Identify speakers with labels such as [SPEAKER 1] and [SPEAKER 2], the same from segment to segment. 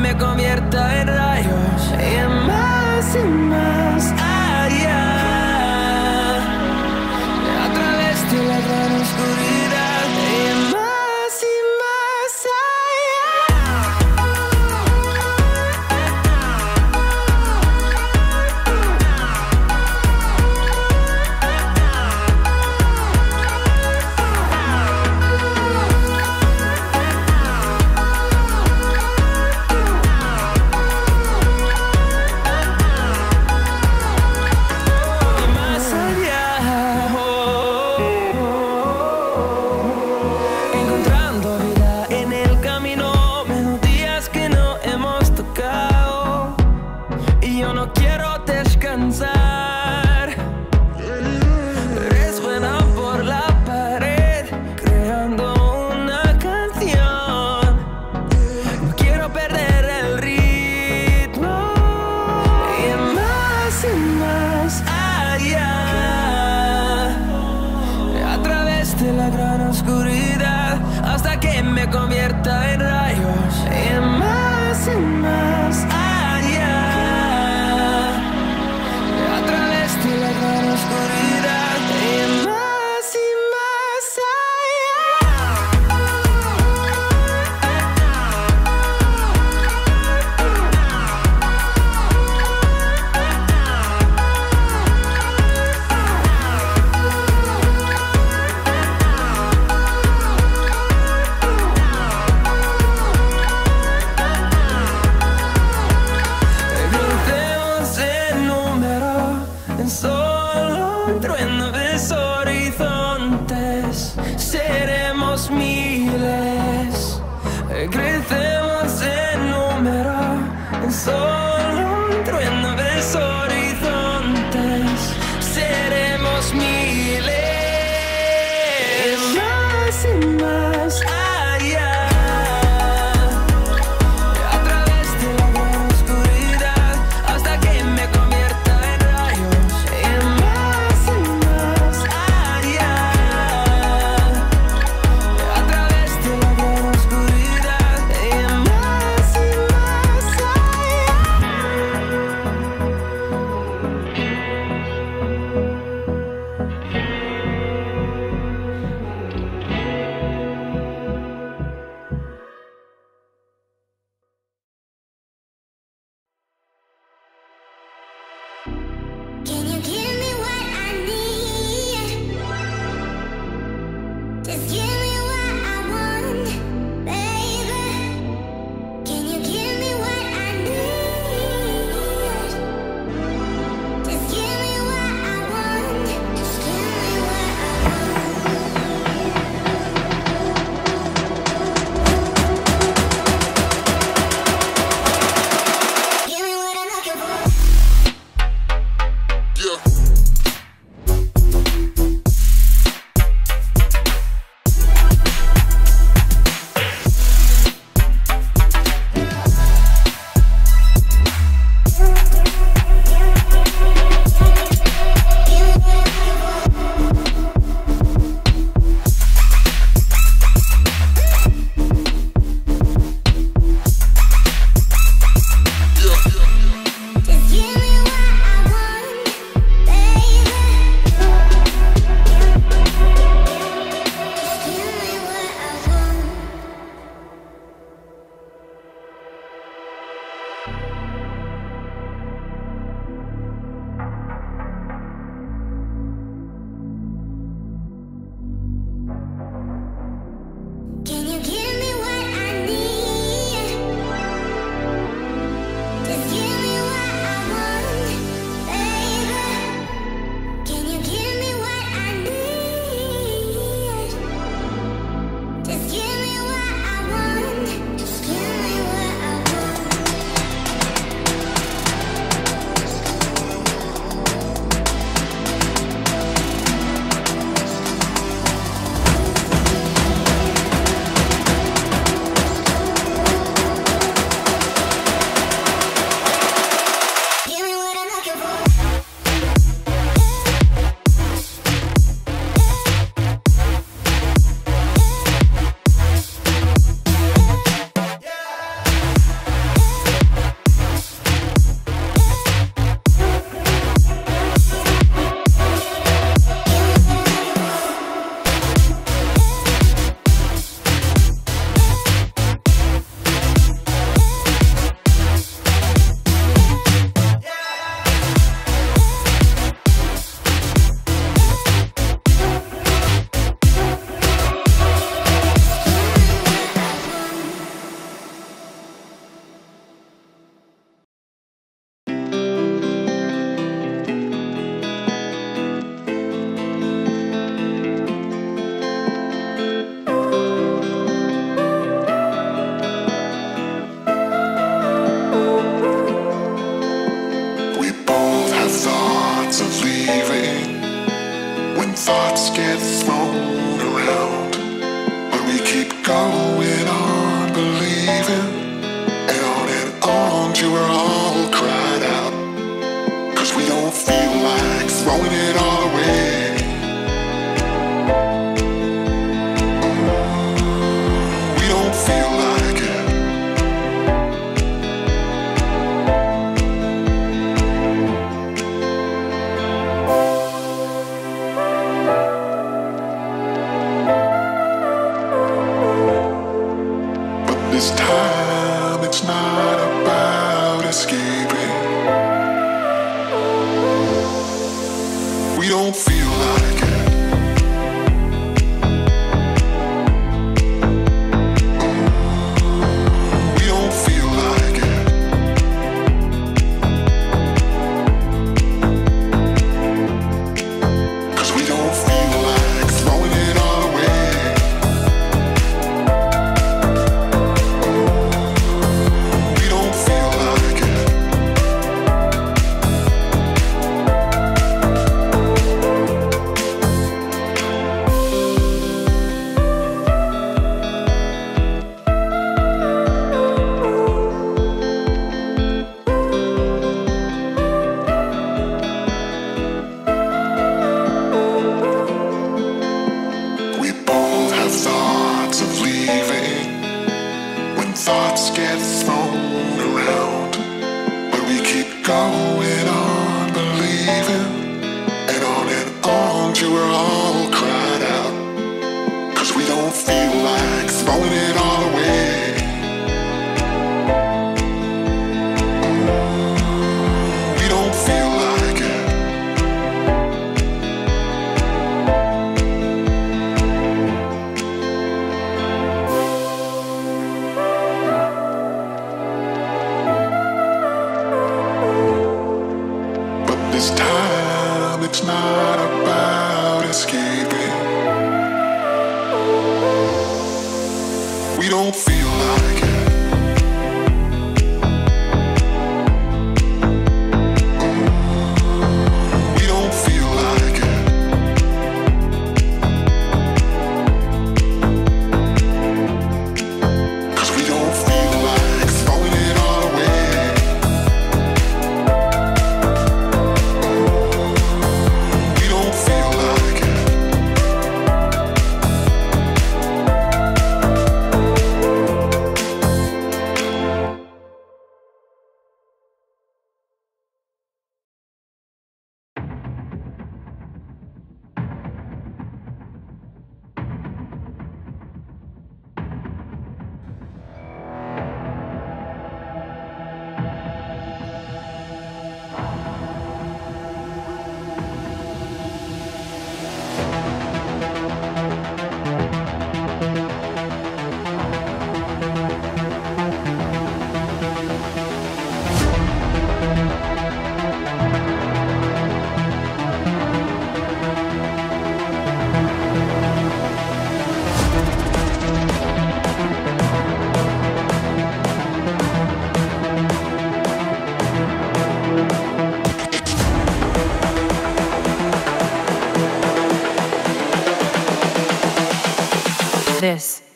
[SPEAKER 1] me convierta en. descansar. and on and on to we're all cried out. Cause we don't feel like throwing it all
[SPEAKER 2] this time it's not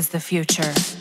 [SPEAKER 2] is the future.